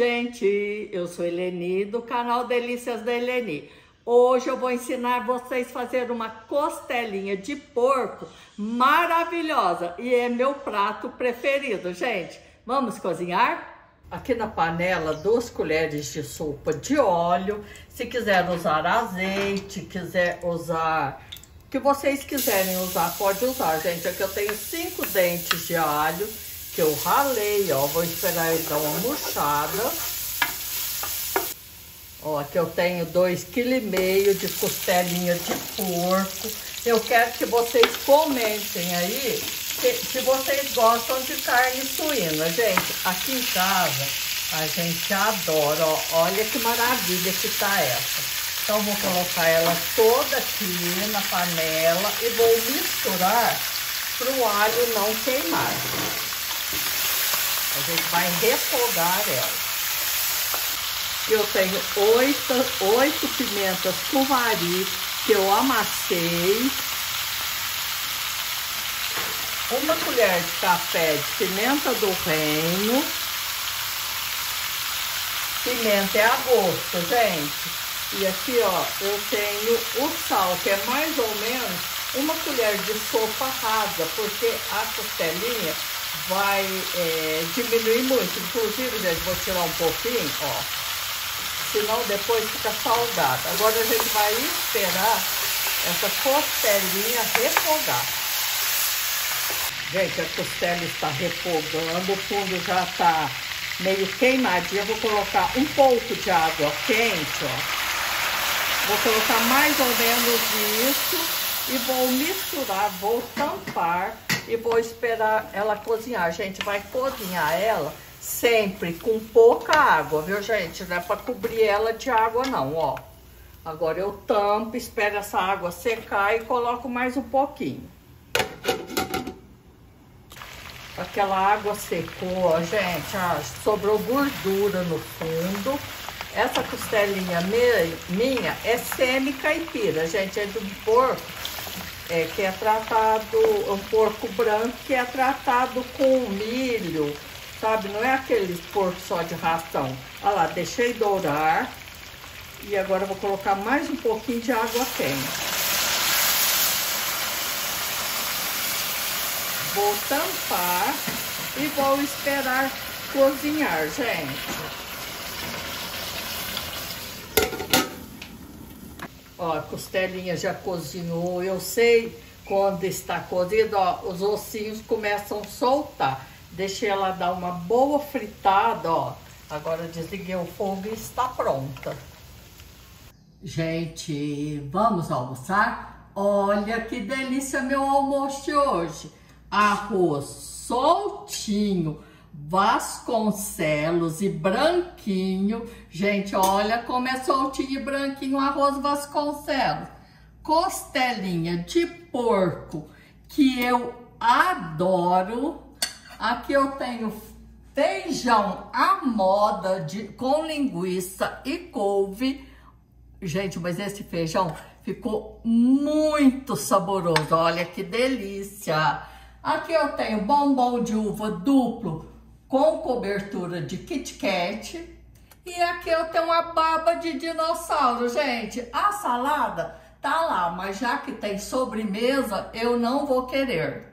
gente! Eu sou Eleni do canal Delícias da Eleni. Hoje eu vou ensinar vocês a fazer uma costelinha de porco maravilhosa e é meu prato preferido, gente. Vamos cozinhar? Aqui na panela, duas colheres de sopa de óleo. Se quiser usar azeite, quiser usar o que vocês quiserem usar, pode usar, gente. Aqui eu tenho cinco dentes de alho que eu ralei, ó. Vou esperar ele dar uma murchada. Ó, aqui eu tenho dois e meio de costelinha de porco. Eu quero que vocês comentem aí se, se vocês gostam de carne suína. Gente, aqui em casa a gente adora, ó. Olha que maravilha que tá essa. Então, vou colocar ela toda aqui na panela e vou misturar para o alho não queimar. A gente vai refogar ela. Eu tenho oito, oito pimentas cuvari que eu amassei. Uma colher de café de pimenta do reino. Pimenta é a gosto, gente. E aqui, ó, eu tenho o sal, que é mais ou menos uma colher de sopa rasa, porque a costelinha vai é, diminuir muito. Inclusive, gente, vou tirar um pouquinho, ó. Senão depois fica salgada. Agora a gente vai esperar essa costelinha refogar. Gente, a costela está refogando, o fundo já está meio queimadinho. Eu vou colocar um pouco de água quente, ó. Vou colocar mais ou menos isso e vou misturar, vou tampar e vou esperar ela cozinhar. Gente, vai cozinhar ela sempre com pouca água, viu, gente? Não é para cobrir ela de água, não, ó. Agora eu tampo, espero essa água secar e coloco mais um pouquinho. Aquela água secou, ó, gente, ó, sobrou gordura no fundo. Essa costelinha minha é semi-caipira, gente, é um porco é, que é tratado, um porco branco que é tratado com milho, sabe? Não é aquele porco só de ração. Olha lá, deixei dourar. E agora vou colocar mais um pouquinho de água quente. Vou tampar e vou esperar cozinhar, gente. Ó, a costelinha já cozinhou. Eu sei quando está cozida, ó, os ossinhos começam a soltar. Deixei ela dar uma boa fritada, ó. Agora desliguei o fogo e está pronta. Gente, vamos almoçar? Olha que delícia meu almoço de hoje. Arroz soltinho Vasconcelos e branquinho. Gente, olha como é soltinho e branquinho o arroz Vasconcelos. Costelinha de porco, que eu adoro. Aqui eu tenho feijão à moda de, com linguiça e couve. Gente, mas esse feijão ficou muito saboroso. Olha que delícia. Aqui eu tenho bombom de uva duplo com cobertura de Kit Kat. E aqui eu tenho uma baba de dinossauro, gente. A salada tá lá, mas já que tem sobremesa, eu não vou querer.